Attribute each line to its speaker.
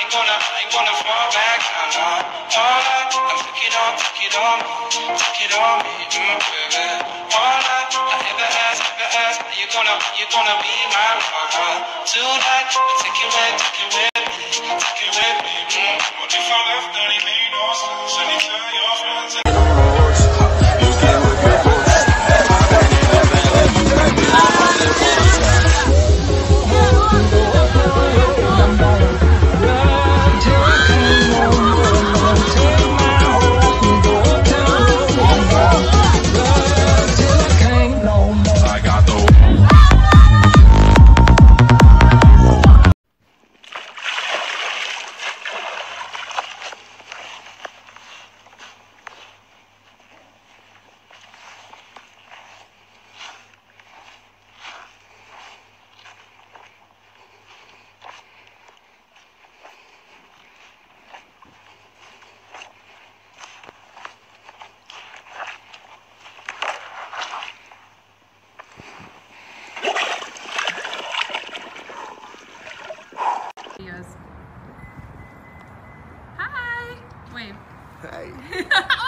Speaker 1: ain't gonna, I ain't gonna fall back. All night, I'm it on, take it on take it on me, mm, baby. All night, I ever ask, ever ask, are you gonna, you gonna be my lover? Tonight, I take it with, take it with me, take it with me, mm. What if I left and it made no sense? And you tell your friends
Speaker 2: Hey.